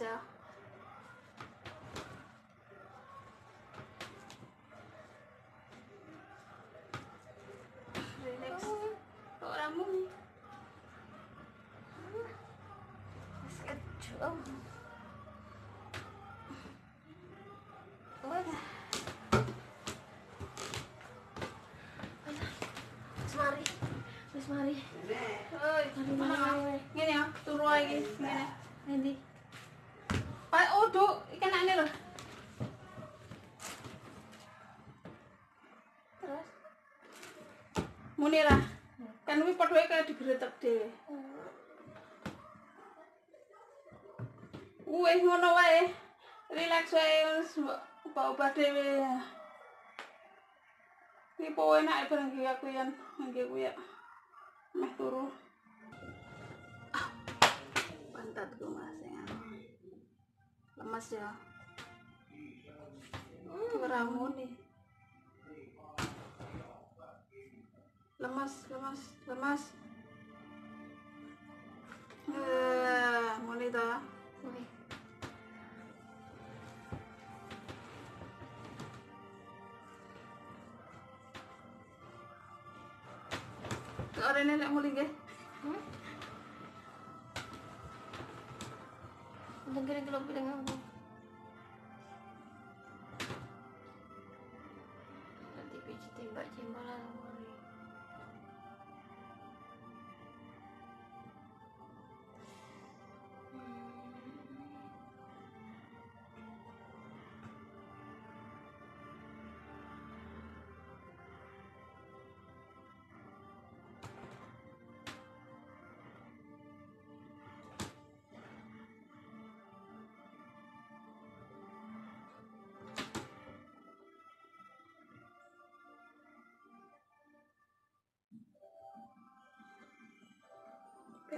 sœur. Munira. Kan kuwi padha kaya digretek dhewe. Wis ngono wae. Relax wae wis ubah-ubah dhewe. Iki po enak bareng iki aku yan, nggih ku ya. Meh turu. Ah, Pantatku Mas ya. Lemas ya. Keramu nih. Lemas, lemas, lemas. Eh, mulai. Wih. Kok ora nenek mulai nggih? Hmm? Untung kira kalau bilang aku.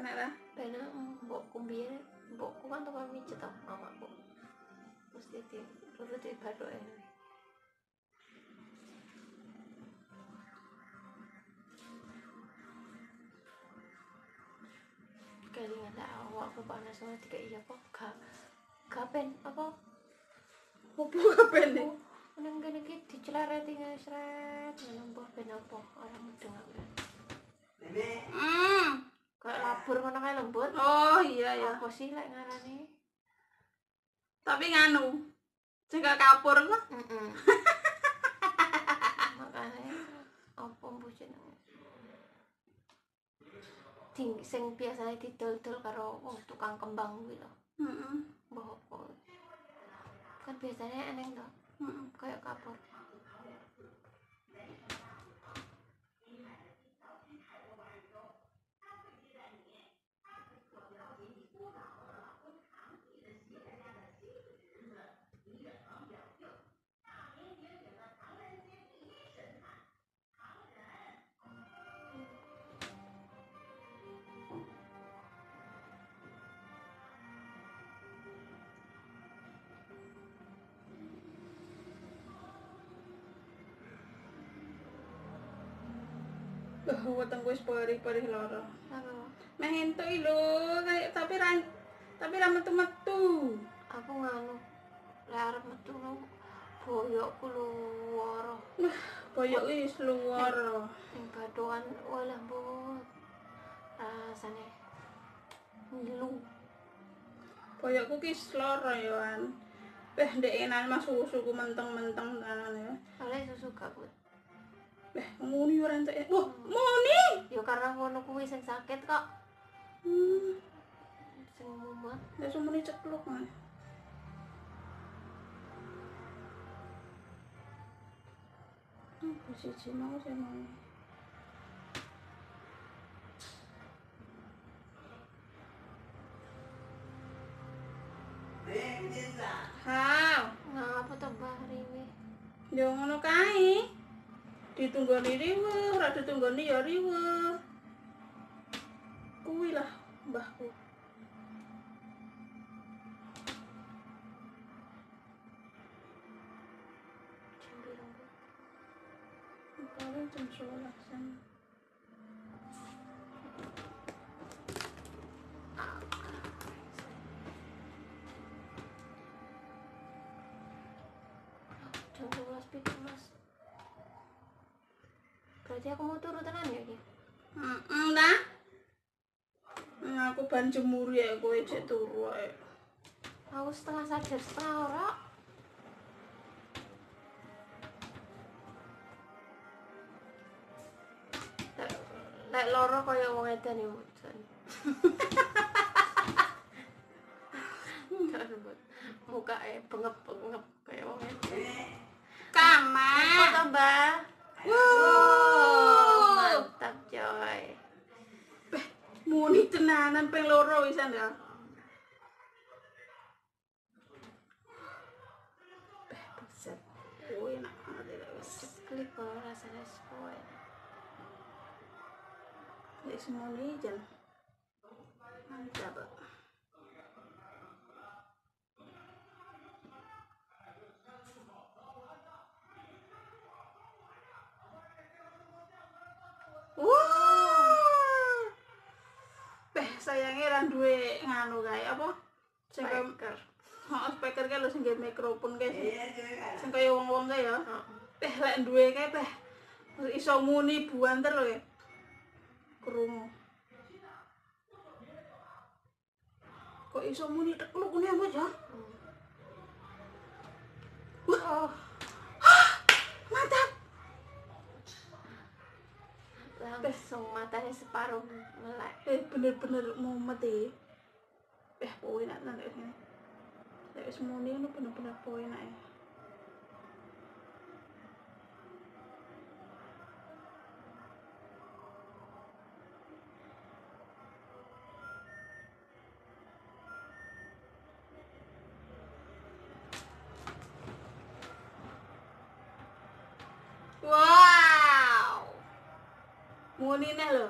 Penak ta? Pena mbokku biar mbokku kan tukang mijet tau mamaku. Mesti di dulu di baru ini. Kali nggak awak aku panas banget tiga iya kok gak gapen apa Opo kabeh nih? Nang gini ki dicelereti ngesret nembah ben apa orang mudeng aku. Hmm. Kayak labur ngono kae lembut. Oh iya ya. Apa sih lek ngarani? Tapi nganu. Jaga kapur lah. Makanya apa mbok jenenge? Ting sing biasanya didol-dol karo wong tukang kembang kuwi lho. Heeh. Mbah apa? Kan biasanya eneng to, Heeh. kayak kapur. Loh, wetengku wis perih-perih lara. Iki lho, kayak tapi ra tapi ra metu-metu. Aku nganu lek arep metu no boyokku luar Boyok wis luar. ning badokan walah mbut. Rasane ngilu. Boyokku ki wis lara ya, An. Beh, ndek enan mas susuku menteng-menteng kanan ya. Oleh susu gabut. Beh, muni ora entek. Wah, muni. Ya karena ngono kuwi sing sakit kok. Hmm, Sing mumet. ya sumuni cekluk man. Hmm, siji mau sing mau. Hao, Ngapa to Mbah Riwi? yo ngono kae ditunggoni riweh ra ditunggoni ya riweh kuwi lah mbahku Paling jam sebelas sana. Tunggu mas, pintu mas berarti aku mau turu tenan ya ki Heeh, nah. Nah, aku ban jemur ya, kowe cek turu ae. aku setengah sadar setengah ora Lek- loro kaya wong edan ya buat muka e bengep bengep kayak wong edan Kamar. foto mbak. Coy Muni tenanan ping loro wisan ya. Beh, buset. Oh, enak banget ya wis. klik rasanya sesuai Nek semuanya jan. Mantap. Wah. Beh, sayangnya ra duwe nganu kae apa? Sing speaker heeh speaker kae lho sing mikrofon kae. Sing kaya wong-wong kae ya. Beh, lek duwe kae beh. Iso muni buanter lho ya. Krungu. Kok iso muni tek lu kune apa ya? oh Mantap. langsung matanya separuh melek Eh bener-bener mumet e. Eh, poin nak nang sini. Lek wis muni ngono bener-bener poin ae. Wow. Muni nih lho.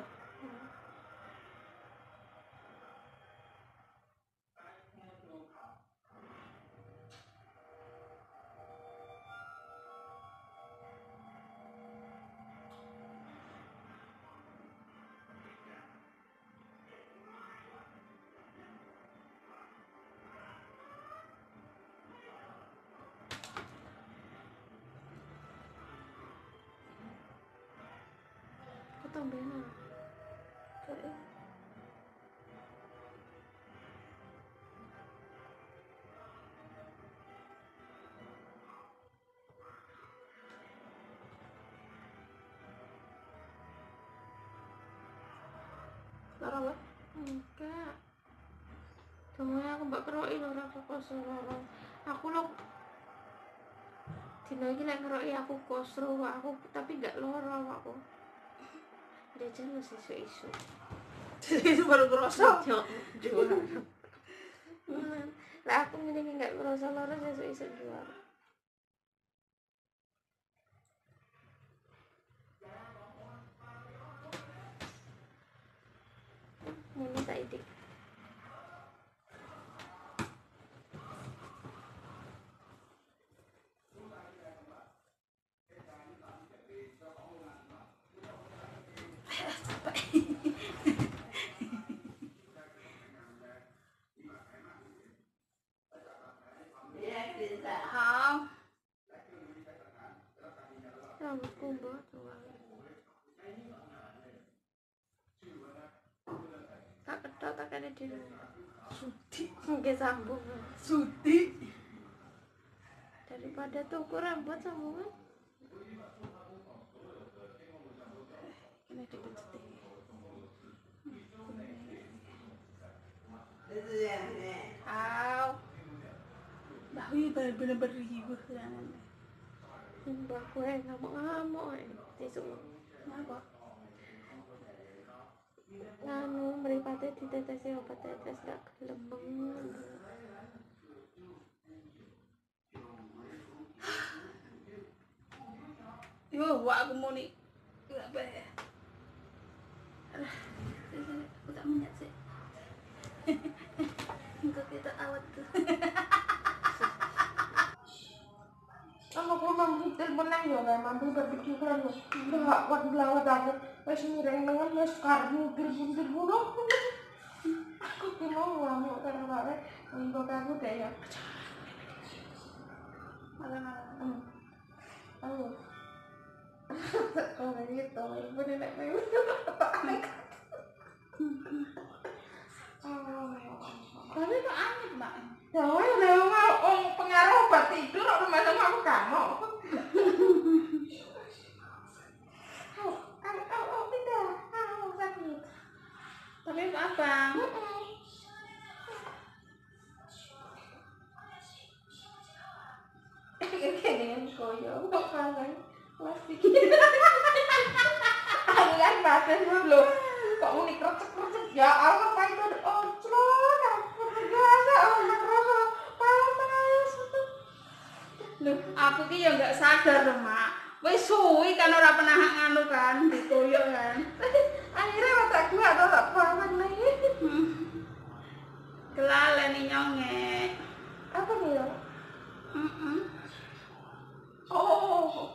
Wae. enggak. Semuanya aku mbak keroi lho aku kosro aku lo dina iki lek ngeroi aku kosro aku tapi gak loro aku. Dia jelas isu-isu. Itu baru kerasa. Jok, juara lah aku ngene gak ngerasa loro isu-isu juara Muni tak idik Hao. rambutku mbak tua tak di rumah Sudi. mungkin sambung Sudi. daripada tuku rambut sambungan Ini dipecet. Hao. Bahui bener-bener ribuh kan. mbak gue ngamuk-ngamuk tisu Kenapa? Nganu meripatnya ditetesi obat tetes gak gelem Yo, wak aku mau nih. Gak apa ya. Aku tak minyak sih. Enggak kita awet tuh. Aku mampu telepon aja nggak mampu berpikiran loh. Nggak kuat belawat aku. Wes mireng wes karmu gerbun gerbun aku. Aku bingung ngamuk kare untuk aku deh ya. Malah malah. Oh. Kalau gitu, ibu nenek ibu Tapi kok aneh, Mbak? Ya, udah mau pengaruh obat tidur, orang mana mau kamu? Oh, oh, oh, oh, tidak, oh, sakit. Tapi kok abang? Kayaknya koyo, kok kangen plastik. Aku kan batin dulu. Kok unik krecek-krecek? Ya Allah, Pak itu celok, aku biasa, ngerasa panas. Loh, aku ki ya nggak sadar loh, Mak. Wis suwi kan ora pernah nganu kan, dikoyok kan. Akhirnya mata gue ada Kelalen nyonge. Apa nih ya? Heeh. Oh.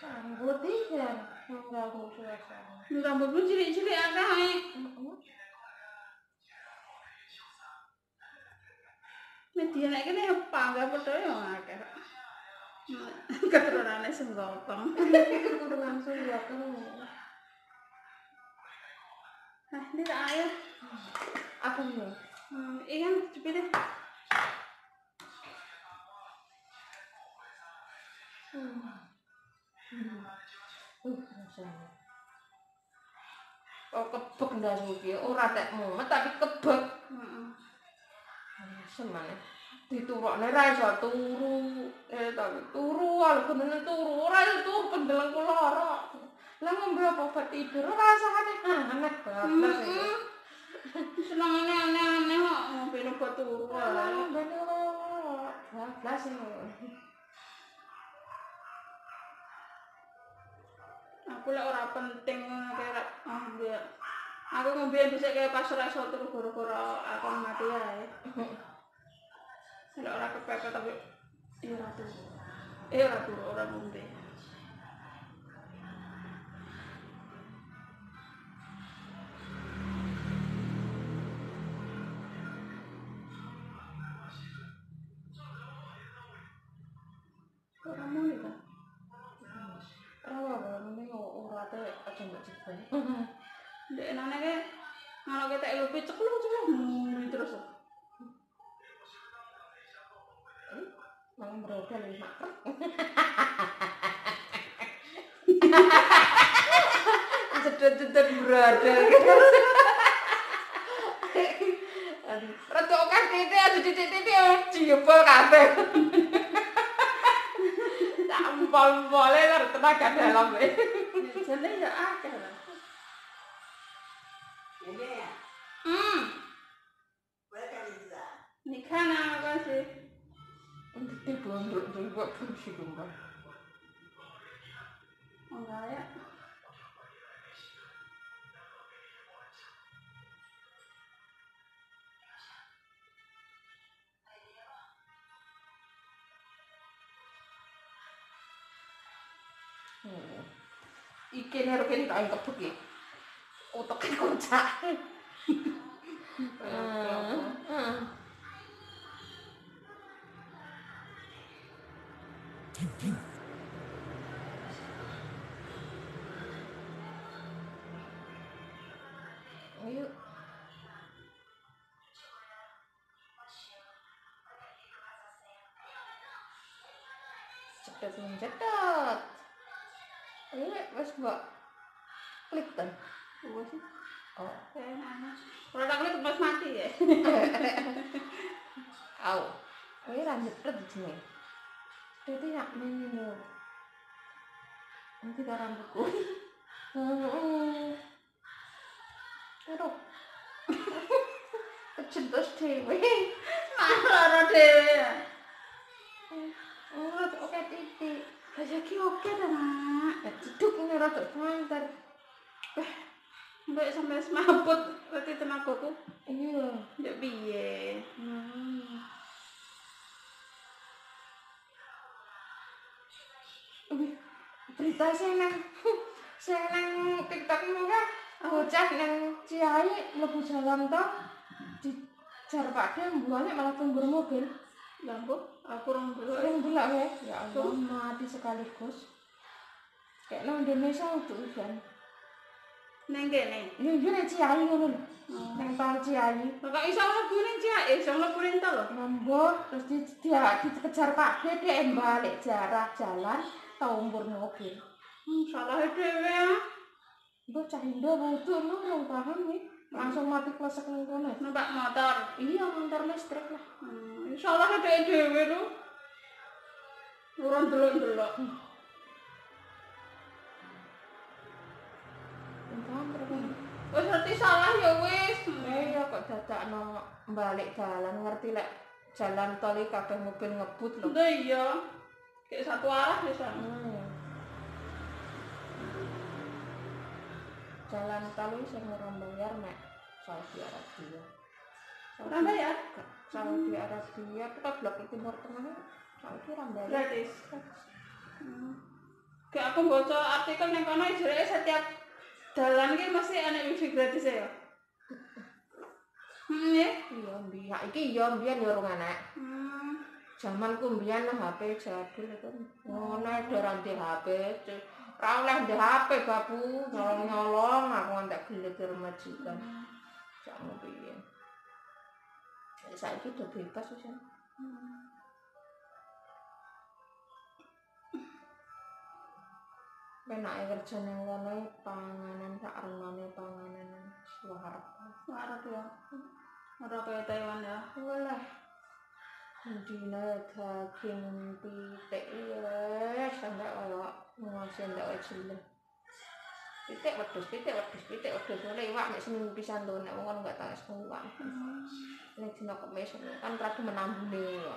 Rambut ya, mengganggu suasana. Rambutku cilik-cilik akeh. Media nek kene ya pangga padha ya akeh. Keturunane sing gotong. Kudu langsung ya kan. Nah, ini tak ayo. Apa nih? Hmm, iya kan dipilih. Uh, rasanya. Oh, kebek ndak suki. Ora tek mumet tapi kebek. Heeh. Semane. Diturokne ra iso turu. Eh, tapi turu, ala bener turu. Ora iso turu pendeleng kula ora. Lah ngombe apa obat tidur rasane aneh banget. Senengane aneh-aneh kok ngopi obat turu Ora ngombe ora. Iki. Aku lek ora penting ngono kae rek ngombe. Aku ngombe bisa kayak pas ora iso turu gara-gara aku mati ae. Lek ora kepepet tapi iya ora turu. Eh ora turu, ora sedet-sedet berada terus retokan titi ada titi-titi jebol kabeh tak mau boleh tenaga dalam jadi ya akeh Iki nek kene tak angkep iki. Utek kocak. Heeh. Ayo. Cepat mencetat. Ayo, wes mbak. Klik kan. Apa sih? Oh. Kayak mana? Tak lihat pas mati ya. Au. Ini lanjut terus di sini. Jadi nak main lo. Nanti tak rambutku. Hmm. Aduh. Kecentus dewe. Dhewe. Urut oke titik. Lah ki oke ta, Nak. Ya ceduk ini rada santer. Mbak sampai semaput berarti tenagaku. Iya. Ya piye? Hmm. Berita sih nang sing nang TikTok mau kan bocah nang Ciai mlebu jalan to di jar Pak Dem balik malah tumbur mobil. lampu aku orang dulu Sering delok ya. Ya Allah, mati sekaligus. Kayak nang Indonesia untuk hujan. neng kene Ya iya nek Ciai ngono lho. Nang tol Ciai. Kakak iso mlebu ning cak, iso mlebu ning tol lho. Nambah terus di, dia dikejar Pak D dia balik jarak jalan tumbur mobil. Hmm, salah dhewe ah. Bocah Indo butuh lu belum paham nih. Langsung mati klesek ning kono. Numpak motor. Iya motor listrik lah. Hmm, salah dhewe dhewe lho. Urun delok-delok. Entah kan. Wis ngerti salah ya wis. Eh ya kok dadakno balik jalan ngerti lek jalan tol iki kabeh mobil ngebut lho. Lah iya. Kayak satu arah ya sana. Hmm. Jalan tol sing ora bayar mek Saudi Arabia. Rambai ya? Kalau di hmm. arah sini ya, kita blok di timur tengah ya. Kalau itu rambai. Gratis. Hmm. Kayak aku baca artikel yang kono jadi setiap dalan ini mesti ada wifi gratis ya. Hmm ya? Iya, mbiyen. Ini iya, iya nyuruh anak. Hmm. Jaman kumbian HP jadul itu. Oh, nah ada rantai HP. Kau lah ndek HP, babu. Nyolong-nyolong, aku nanti gelap di rumah juga. Jangan lupa Ya, Saiki udah bebas wis. ya. Penake kerja nang kono panganan sak renane panganan suwarep. Ora ya. Ora kayak Taiwan ya. Walah. Dina daging pitik ya sampe kaya ngose ndak wae jelek. titik wedhus titik wedhus titik wedhus oleh iwak nek seneng pisan to nek wong gak tau seneng iwak hmm. nek dino kemis kan rada menambune lho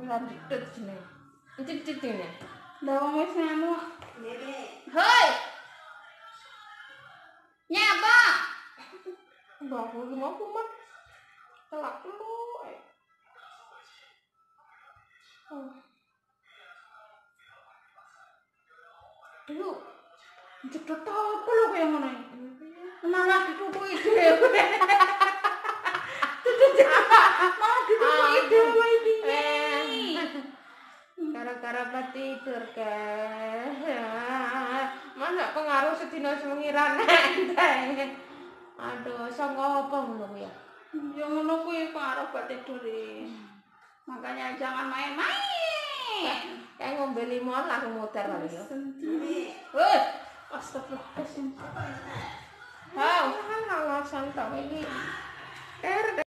Ini lanjut ke sini. Ini Dawang wis nyamu. Nene. Hei. Nyapa? Bapak mau kumat. Telak dulu. eh. Oh. Dulu. Jedot apa lho kaya ngono? Malah ditutuki dhewe. Malah ditutuki dhewe iki. Eh. Gara-gara tidur kan. Masa pengaruh sedina semengira nenteng. Aduh, sangka apa ngono ya? Ya ngono kuwi kok arep buat tiduri. Makanya jangan main-main. Kayak ngombe limon langsung muter kali ya. Woi, astagfirullahaladzim. Hau, kan alasan tau ini. Er,